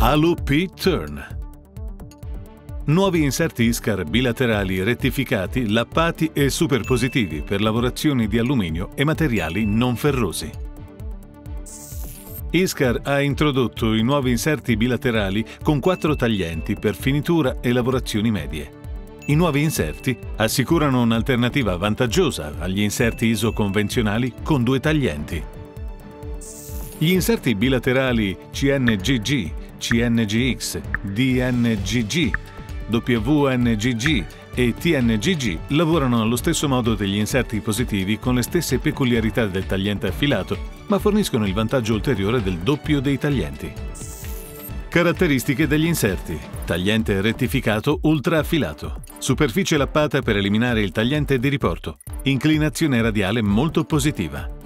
Alu P-Turn. Nuovi inserti ISCAR bilaterali rettificati, lappati e superpositivi per lavorazioni di alluminio e materiali non ferrosi. ISCAR ha introdotto i nuovi inserti bilaterali con quattro taglienti per finitura e lavorazioni medie. I nuovi inserti assicurano un'alternativa vantaggiosa agli inserti ISO convenzionali con due taglienti. Gli inserti bilaterali CNGG, CNGX, DNGG, WNGG e TNGG lavorano allo stesso modo degli inserti positivi con le stesse peculiarità del tagliente affilato, ma forniscono il vantaggio ulteriore del doppio dei taglienti. Caratteristiche degli inserti. Tagliente rettificato ultra affilato. Superficie lappata per eliminare il tagliente di riporto. Inclinazione radiale molto positiva.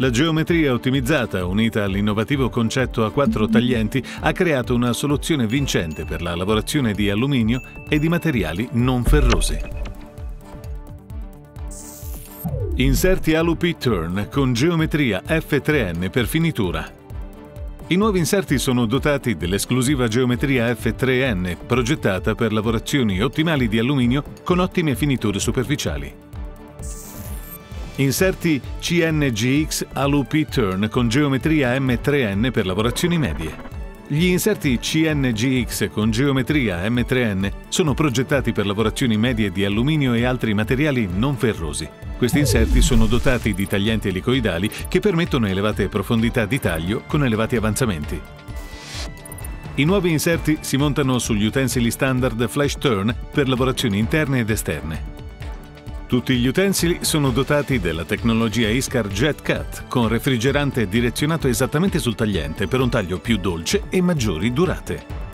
La geometria ottimizzata, unita all'innovativo concetto a quattro taglienti, ha creato una soluzione vincente per la lavorazione di alluminio e di materiali non ferrosi. Inserti Alu-P Turn con geometria F3N per finitura. I nuovi inserti sono dotati dell'esclusiva geometria F3N, progettata per lavorazioni ottimali di alluminio con ottime finiture superficiali. Inserti CNGX Alu-P Turn con geometria M3N per lavorazioni medie. Gli inserti CNGX con geometria M3N sono progettati per lavorazioni medie di alluminio e altri materiali non ferrosi. Questi inserti sono dotati di taglienti elicoidali che permettono elevate profondità di taglio con elevati avanzamenti. I nuovi inserti si montano sugli utensili standard Flash Turn per lavorazioni interne ed esterne. Tutti gli utensili sono dotati della tecnologia Iscar Jet Cut con refrigerante direzionato esattamente sul tagliente per un taglio più dolce e maggiori durate.